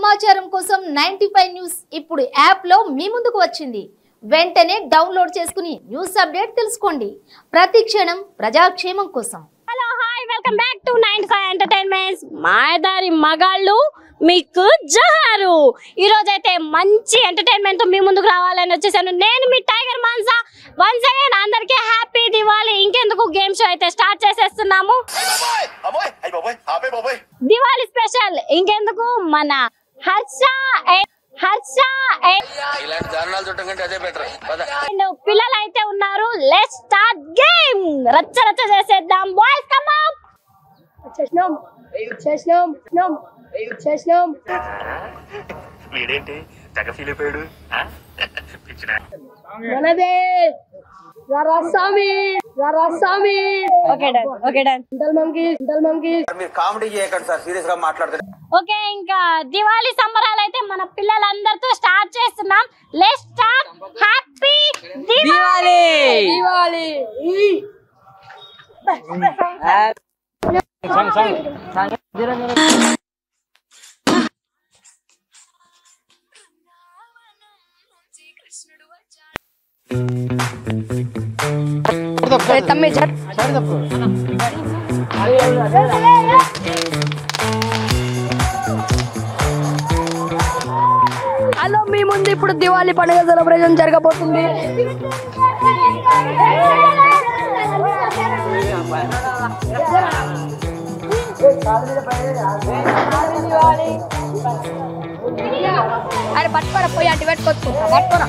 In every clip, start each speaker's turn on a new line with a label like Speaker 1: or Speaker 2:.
Speaker 1: సమాచారం కోసం ninety five news ఇప్పుడు యాప్లో మీ ముందుకు వచ్చింది. వెంటనే డౌన్లోడ్ చేసుకుని న్యూస్ అప్డేట్ తెలుసుకోండి. ప్రతి క్షణం ప్రజాక్షేమం కోసం.
Speaker 2: Hello hi welcome back to nine five entertainments మాయదారి మగాళ్ళు మీకు జహారు. ఈ రోజు అయితే మంచి ఎంటర్టైన్మెంట్ మీ ముందుకు రావాలని వచ్చేసాను. నేను మీ టైగర్ మాన్సా వన్స్ అగైన్ అందరికీ హ్యాపీ దివాళీ ఇంకెందుకు గేమ్ షో అయితే స్టార్ట్ చేసేస్తున్నాము. దివాళీ స్పెషల్ ఇంకెందుకు? మన హర్ష and- హర్ష and
Speaker 3: ఇలాంటి దారుణాలు చుట్టం కంటే అదే బెటర్ పద.
Speaker 2: అండ్ పిల్లలు అయితే ఉన్నారు. లెట్ స్టార్ట్ గేమ్ రచ్చ రచ్చ చేసేద్దాం. బాయ్స్ కమ్ అప్
Speaker 4: చేసినాం చేసినాం చేసినాం చేసినాం
Speaker 5: వీడేంటి? తెగ ఫీల్ అయిపోయాడు ఆ? పిచ్చినా.
Speaker 4: మనదే. రసామి
Speaker 2: okay done okay done
Speaker 4: Intel monkey Intel monkey
Speaker 6: మీరు కామెడీ చేయకండి సార్ సీరియస్ గా మాట్లాడుతున్నారు
Speaker 2: ఓకే ఇంకా దివాళీ సంబరాలు అయితే మన పిల్లలందరితో స్టార్ట్ చేస్తున్నాం let start happy Diwali
Speaker 4: Diwali తమ్మి హలో మీ ముందు ఇప్పుడు దివాళీ పండుగ సెలబ్రేషన్ జరగబోతుంది. అరే పట్టుకోరా పోయి అటు పెట్టుకోవచ్చు పట్టుకోరా.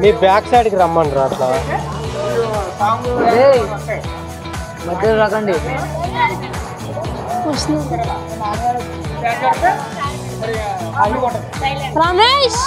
Speaker 7: మీ బ్యాక్ సైడ్కి రమ్మని అట్లా. మధ్యలో రాకండి
Speaker 2: రమేష్